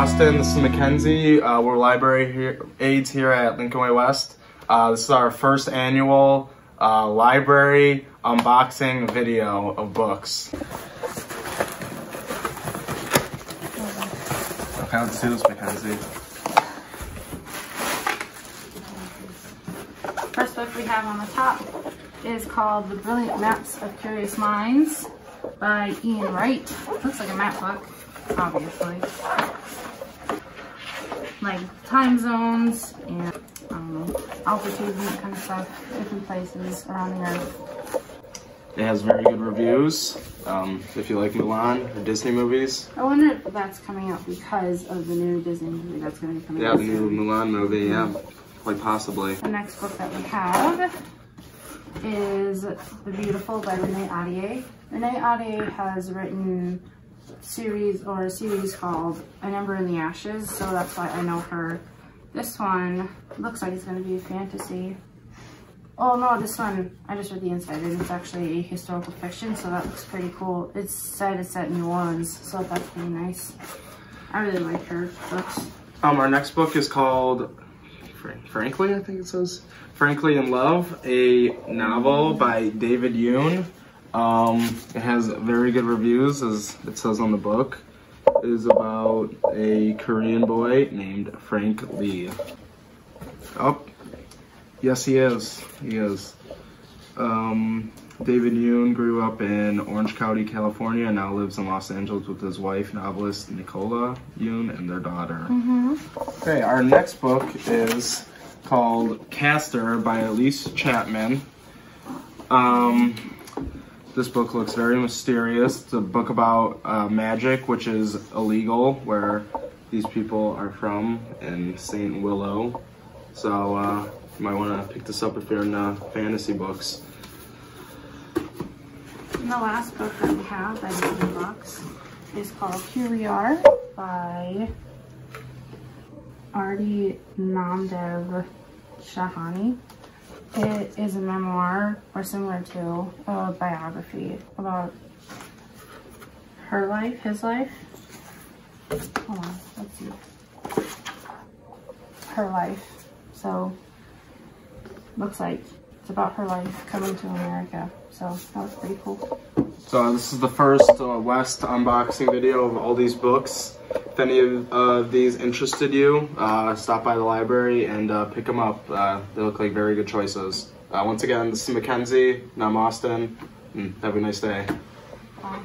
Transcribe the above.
Austin. This is Mackenzie. Uh, we're library here, aides here at Lincoln Way West. Uh, this is our first annual uh, library unboxing video of books. Okay, let's do this, Mackenzie. First book we have on the top is called The Brilliant Maps of Curious Minds by Ian Wright. Looks like a map book, obviously. Like time zones and I altitudes and that kind of stuff, different places around the earth. It has very good reviews. Um, if you like Mulan or Disney movies. I wonder if that's coming out because of the new Disney movie that's going to be coming Yeah, out the new. Mulan movie, yeah. Quite possibly. The next book that we have is The Beautiful by Renee Ahdieh. Renee Ahdieh has written series or a series called A Number in the Ashes, so that's why I know her. This one looks like it's going to be a fantasy. Oh no, this one, I just read the inside and it's actually a historical fiction, so that looks pretty cool. It's said it's set in New Orleans, so that's pretty nice. I really like her books. Um, our next book is called Frankly, I think it says. Frankly in Love, a novel by David Yoon. Um, it has very good reviews, as it says on the book. It is about a Korean boy named Frank Lee. Oh, yes, he is. He is. Um, David Yoon grew up in Orange County, California, and now lives in Los Angeles with his wife, novelist Nicola Yoon, and their daughter. Okay, our next book is called Caster by Elise Chapman. Um, this book looks very mysterious. It's a book about uh, magic, which is illegal where these people are from in St. Willow. So uh, you might want to pick this up if you're into fantasy books. And the last book that we have in the box is called Here We Are by Aarti Namdev Shahani. It is a memoir or similar to a biography about her life, his life. Hold on, let's see. Her life. So, looks like it's about her life coming to America. So, that was pretty cool. So this is the first uh, West unboxing video of all these books. Any of uh, these interested you, uh, stop by the library and uh, pick them up. Uh, they look like very good choices. Uh, once again, this is Mackenzie, and I'm Austin, and have a nice day. Bye.